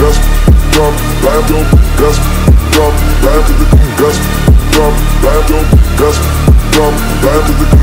gas, drum, live yo, gas, drum, live to the gas, drum, live yo, gas, drum, live to the